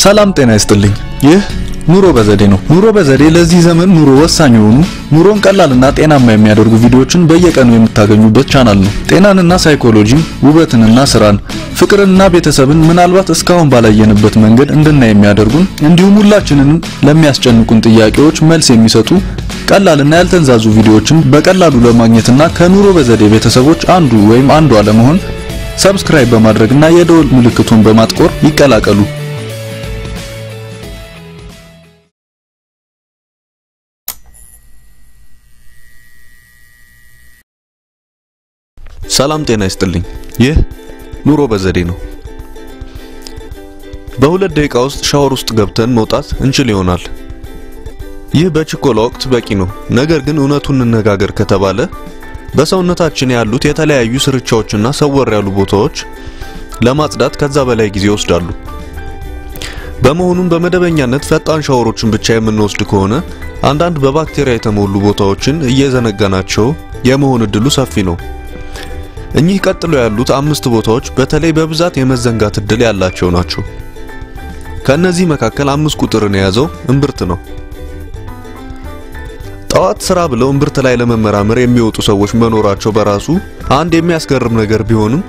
ሰላም ጤና ይስጥልኝ። ይህ ኑሮ በዘዴ ነው። ኑሮ በዘዴ ለዚህ ዘመን ኑሮ ወሳኝ የሆኑ ኑሮን ቀላልና ጤናማ የሚያደርጉ ቪዲዮዎችን በየቀኑ የምታገኙበት ቻናል ነው። ጤናንና ሳይኮሎጂን፣ ውበትንና ስራን፣ ፍቅርንና ቤተሰብን ምናልባት እስካሁን ባላየንበት መንገድ እንድናይ የሚያደርጉን እንዲሁም ሁላችንንም ለሚያስጨንቁን ጥያቄዎች መልስ የሚሰጡ ቀላልና ያልተንዛዙ ቪዲዮዎችን በቀላሉ ለማግኘትና ከኑሮ በዘዴ ቤተሰቦች አንዱ ወይም አንዷ ለመሆን subscribe በማድረግና የደወል ምልክቱን በማጥቆር ይቀላቀሉ። ሰላም ጤና ይስጥልኝ። ይህ ኑሮ በዘዴ ነው። በሁለት ደቂቃ ውስጥ ሻወር ውስጥ ገብተን መውጣት እንችል ይሆናል። ይህ በችኮላ ወቅት በቂ ነው። ነገር ግን እውነቱን እንነጋገር ከተባለ በሰውነታችን ያሉት የተለያዩ ስርቻዎችና ሰወር ያሉ ቦታዎች ለማጽዳት ከዛ በላይ ጊዜ ይወስዳሉ። በመሆኑም በመደበኛነት ፈጣን ሻወሮችን ብቻ የምንወስድ ከሆነ አንዳንድ በባክቴሪያ የተሞሉ ቦታዎችን እየዘነጋናቸው የመሆን እድሉ ሰፊ ነው። እኚህ ቀጥሎ ያሉት አምስት ቦታዎች በተለይ በብዛት የመዘንጋት እድል ያላቸው ናቸው። ከነዚህ መካከል አምስት ቁጥርን የያዘው እምብርት ነው። ጠዋት ስራ ብለው እምብርት ላይ ለመመራመር የሚወጡ ሰዎች መኖራቸው በራሱ አንድ የሚያስገርም ነገር ቢሆንም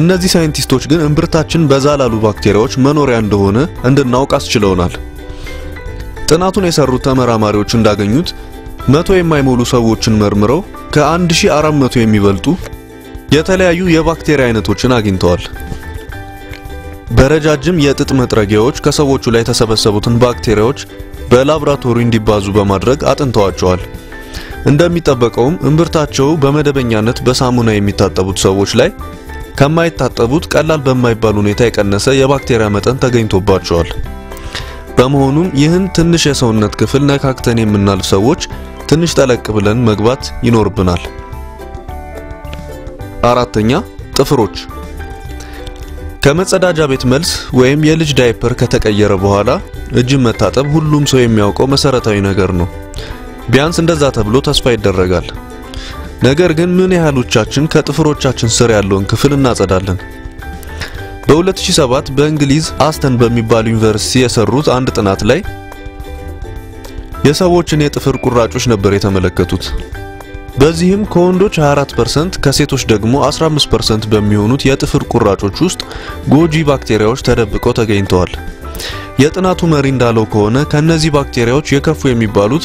እነዚህ ሳይንቲስቶች ግን እምብርታችን በዛ ላሉ ባክቴሪያዎች መኖሪያ እንደሆነ እንድናውቅ አስችለውናል። ጥናቱን የሰሩት ተመራማሪዎች እንዳገኙት መቶ የማይሞሉ ሰዎችን መርምረው ከ1400 የሚበልጡ የተለያዩ የባክቴሪያ አይነቶችን አግኝተዋል። በረጃጅም የጥጥ መጥረጊያዎች ከሰዎቹ ላይ የተሰበሰቡትን ባክቴሪያዎች በላብራቶሪ እንዲባዙ በማድረግ አጥንተዋቸዋል። እንደሚጠበቀውም እምብርታቸው በመደበኛነት በሳሙና የሚታጠቡት ሰዎች ላይ ከማይታጠቡት ቀላል በማይባል ሁኔታ የቀነሰ የባክቴሪያ መጠን ተገኝቶባቸዋል። በመሆኑም ይህን ትንሽ የሰውነት ክፍል ነካክተን የምናልፍ ሰዎች ትንሽ ጠለቅ ብለን መግባት ይኖርብናል። አራተኛ ጥፍሮች። ከመጸዳጃ ቤት መልስ ወይም የልጅ ዳይፐር ከተቀየረ በኋላ እጅን መታጠብ ሁሉም ሰው የሚያውቀው መሰረታዊ ነገር ነው። ቢያንስ እንደዛ ተብሎ ተስፋ ይደረጋል። ነገር ግን ምን ያህሎቻችን ከጥፍሮቻችን ስር ያለውን ክፍል እናጸዳለን? በ2007 በእንግሊዝ አስተን በሚባል ዩኒቨርሲቲ የሰሩት አንድ ጥናት ላይ የሰዎችን የጥፍር ቁራጮች ነበር የተመለከቱት። በዚህም ከወንዶች 24% ከሴቶች ደግሞ 15% በሚሆኑት የጥፍር ቁራጮች ውስጥ ጎጂ ባክቴሪያዎች ተደብቀው ተገኝተዋል። የጥናቱ መሪ እንዳለው ከሆነ ከነዚህ ባክቴሪያዎች የከፉ የሚባሉት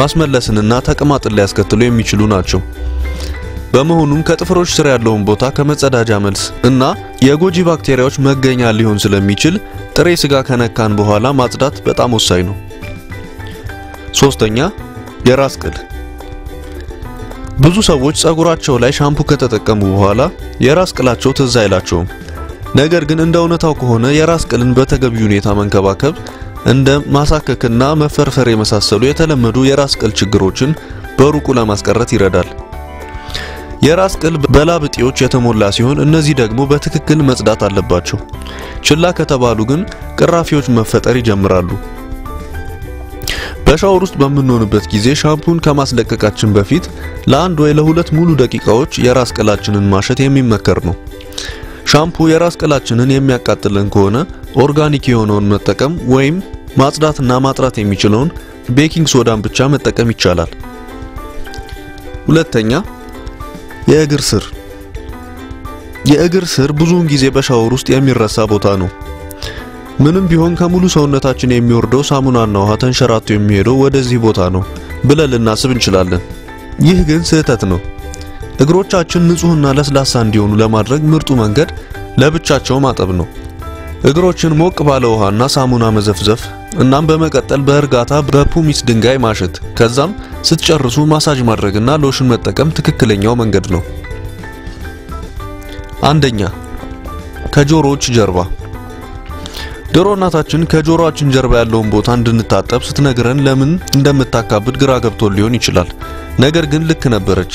ማስመለስንና ተቅማጥን ሊያስከትሉ የሚችሉ ናቸው። በመሆኑም ከጥፍሮች ስር ያለውን ቦታ ከመጸዳጃ መልስ እና የጎጂ ባክቴሪያዎች መገኛ ሊሆን ስለሚችል ጥሬ ስጋ ከነካን በኋላ ማጽዳት በጣም ወሳኝ ነው። ሶስተኛ የራስ ቅል ብዙ ሰዎች ጸጉራቸው ላይ ሻምፑ ከተጠቀሙ በኋላ የራስ ቅላቸው ትዝ አይላቸውም። ነገር ግን እንደ እውነታው ከሆነ የራስ ቅልን በተገቢ ሁኔታ መንከባከብ እንደ ማሳከክና መፈርፈር የመሳሰሉ የተለመዱ የራስ ቅል ችግሮችን በሩቁ ለማስቀረት ይረዳል። የራስ ቅል በላብ እጢዎች የተሞላ ሲሆን እነዚህ ደግሞ በትክክል መጽዳት አለባቸው። ችላ ከተባሉ ግን ቅራፊዎች መፈጠር ይጀምራሉ። በሻወር ውስጥ በምንሆንበት ጊዜ ሻምፑን ከማስለቀቃችን በፊት ለአንድ ወይ ለሁለት ሙሉ ደቂቃዎች የራስ ቅላችንን ማሸት የሚመከር ነው። ሻምፑ የራስ ቅላችንን የሚያቃጥለን ከሆነ organic የሆነውን መጠቀም ወይም ማጽዳትና ማጥራት የሚችለውን baking soda ን ብቻ መጠቀም ይቻላል። ሁለተኛ የእግር ስር። የእግር ስር ብዙውን ጊዜ በሻወር ውስጥ የሚረሳ ቦታ ነው። ምንም ቢሆን ከሙሉ ሰውነታችን የሚወርደው ሳሙናና ውሃ ተንሸራቶ የሚሄደው ወደዚህ ቦታ ነው ብለን ልናስብ እንችላለን። ይህ ግን ስህተት ነው። እግሮቻችን ንጹህና ለስላሳ እንዲሆኑ ለማድረግ ምርጡ መንገድ ለብቻቸው ማጠብ ነው። እግሮችን ሞቅ ባለ ውሃና ሳሙና መዘፍዘፍ እናም በመቀጠል በእርጋታ በ pumice ድንጋይ ማሸት፣ ከዛም ስትጨርሱ ማሳጅ ማድረግና ሎሽን መጠቀም ትክክለኛው መንገድ ነው። አንደኛ ከጆሮዎች ጀርባ ድሮ እናታችን ከጆሮአችን ጀርባ ያለውን ቦታ እንድንታጠብ ስትነግረን ለምን እንደምታካብድ ግራ ገብቶን ሊሆን ይችላል። ነገር ግን ልክ ነበረች።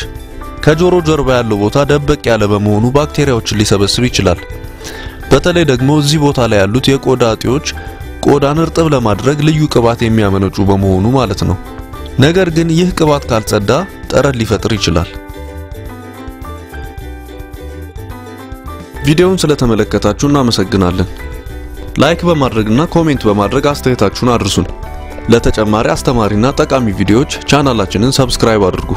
ከጆሮ ጀርባ ያለው ቦታ ደበቅ ያለ በመሆኑ ባክቴሪያዎችን ሊሰበስብ ይችላል። በተለይ ደግሞ እዚህ ቦታ ላይ ያሉት የቆዳ እጢዎች ቆዳን እርጥብ ለማድረግ ልዩ ቅባት የሚያመነጩ በመሆኑ ማለት ነው። ነገር ግን ይህ ቅባት ካልጸዳ ጠረን ሊፈጥር ይችላል። ቪዲዮውን ስለተመለከታችሁ እናመሰግናለን። like በማድረግና comment በማድረግ አስተያየታችሁን አድርሱን። ለተጨማሪ አስተማሪና ጠቃሚ ቪዲዮዎች ቻናላችንን subscribe አድርጉ።